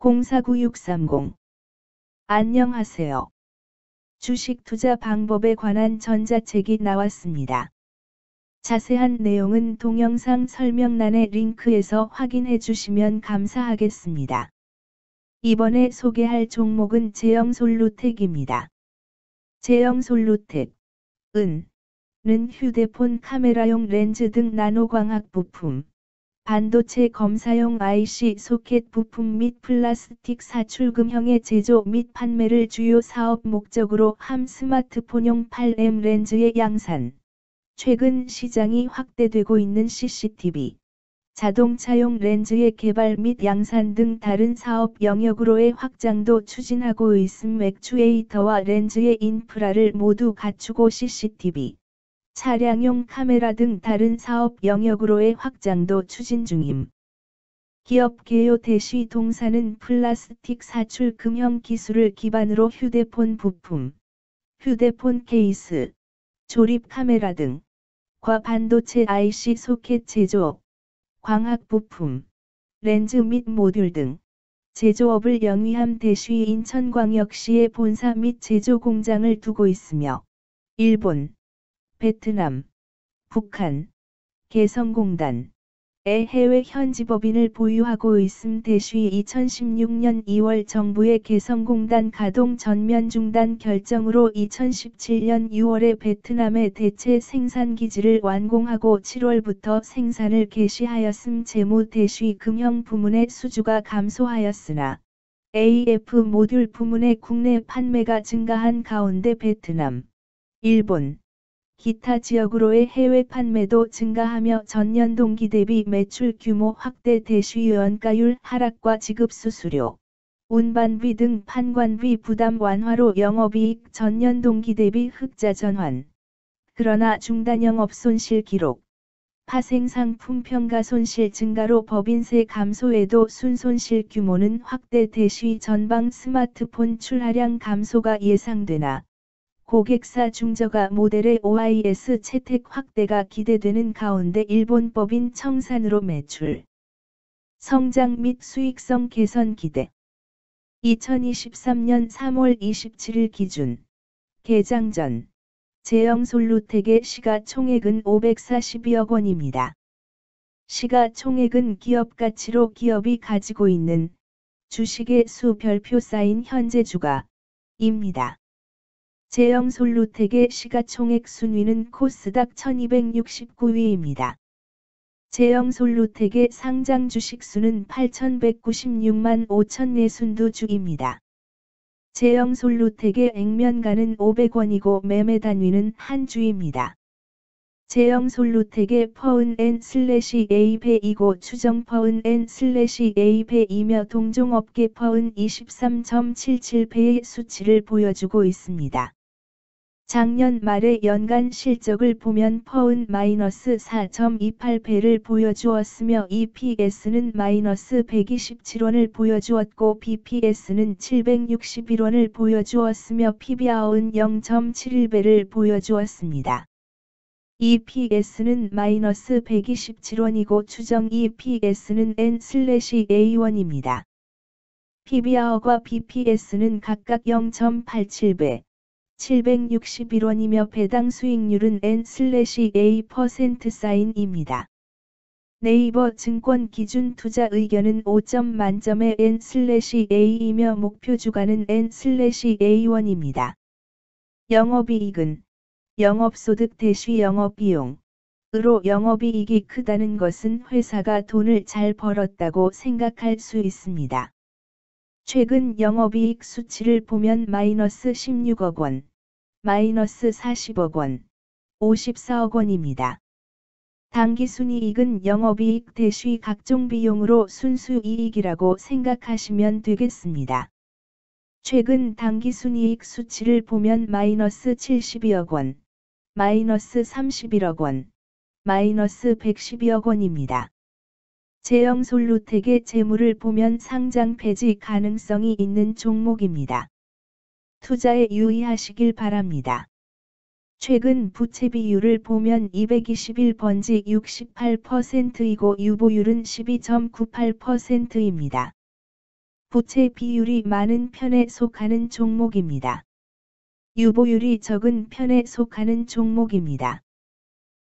049630 안녕하세요. 주식 투자 방법에 관한 전자책이 나왔습니다. 자세한 내용은 동영상 설명란의 링크에서 확인해 주시면 감사하겠습니다. 이번에 소개할 종목은 제형솔루텍입니다. 제형솔루텍, 은, 는 휴대폰 카메라용 렌즈 등 나노광학 부품, 반도체 검사용 IC 소켓 부품 및 플라스틱 사출금형의 제조 및 판매를 주요 사업 목적으로 함 스마트폰용 8M 렌즈의 양산. 최근 시장이 확대되고 있는 CCTV, 자동차용 렌즈의 개발 및 양산 등 다른 사업 영역으로의 확장도 추진하고 있음 액추에이터와 렌즈의 인프라를 모두 갖추고 CCTV, 차량용 카메라 등 다른 사업 영역으로의 확장도 추진 중임. 기업 개요 대시 동사는 플라스틱 사출 금형 기술을 기반으로 휴대폰 부품, 휴대폰 케이스, 조립 카메라 등, 과 반도체 IC 소켓 제조, 광학 부품, 렌즈 및 모듈 등, 제조업을 영위함 대시 인천광역시에 본사 및 제조 공장을 두고 있으며, 일본, 베트남, 북한, 개성공단, 의 해외 현지법인을 보유하고 있음 대쉬 2016년 2월 정부의 개성공단 가동 전면 중단 결정으로 2017년 6월에 베트남의 대체 생산기지를 완공하고 7월부터 생산을 개시하였음 재무 대쉬 금형 부문의 수주가 감소하였으나 AF 모듈 부문의 국내 판매가 증가한 가운데 베트남, 일본, 기타 지역으로의 해외 판매도 증가하며 전년 동기 대비 매출 규모 확대 대시 원가율 하락과 지급 수수료, 운반비 등 판관비 부담 완화로 영업이익 전년 동기 대비 흑자 전환. 그러나 중단 영업 손실 기록. 파생 상품 평가 손실 증가로 법인세 감소에도 순손실 규모는 확대 대시 전방 스마트폰 출하량 감소가 예상되나 고객사 중저가 모델의 OIS 채택 확대가 기대되는 가운데 일본 법인 청산으로 매출, 성장 및 수익성 개선 기대. 2023년 3월 27일 기준 개장 전 제형 솔루텍의 시가총액은 542억 원입니다. 시가총액은 기업 가치로 기업이 가지고 있는 주식의 수 별표 쌓인 현재 주가입니다. 재영솔루텍의 시가총액 순위는 코스닥 1269위입니다. 재영솔루텍의 상장 주식수는 8196만 5천 내순두 주입니다. 재영솔루텍의 액면가는 500원이고 매매 단위는 한 주입니다. 재영솔루텍의 PER은 N 슬래시 A배이고 추정 PER은 N 슬래시 A배이며 동종업계 PER은 23.77배의 수치를 보여주고 있습니다. 작년 말의 연간 실적을 보면 퍼은 마이너스 4.28배를 보여주었으며 EPS는 마이너스 127원을 보여주었고 BPS는 761원을 보여주었으며 PBR은 0.71배를 보여주었습니다. EPS는 마이너스 127원이고 추정 EPS는 N/A1입니다. PBR과 BPS는 각각 0.87배, 761원이며 배당 수익률은 N/A% 사인입니다. 네이버 증권 기준 투자 의견은 5점 만점의 N/A이며 목표 주가는 N/A1입니다. 영업이익은 영업소득 대시 영업비용 으로 영업이익이 크다는 것은 회사가 돈을 잘 벌었다고 생각할 수 있습니다. 최근 영업이익 수치를 보면 마이너스 16억 원, 마이너스 40억 원, 54억 원입니다. 당기순이익은 영업이익 대시 각종 비용으로 순수이익이라고 생각하시면 되겠습니다. 최근 당기순이익 수치를 보면 마이너스 72억 원, 마이너스 31억 원, 마이너스 112억 원입니다. 제형솔루텍의 재물을 보면 상장 폐지 가능성이 있는 종목입니다. 투자에 유의하시길 바랍니다. 최근 부채 비율을 보면 221번지 68%이고 유보율은 12.98%입니다. 부채 비율이 많은 편에 속하는 종목입니다. 유보율이 적은 편에 속하는 종목입니다.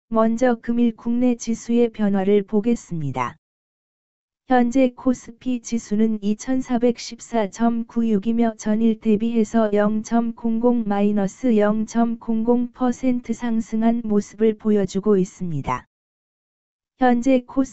먼저 금일 국내 지수의 변화를 보겠습니다. 현재 코스피 지수는 2414.96이며 전일 대비해서 0.00-0.00% 상승한 모습을 보여주고 있습니다. 현재 코스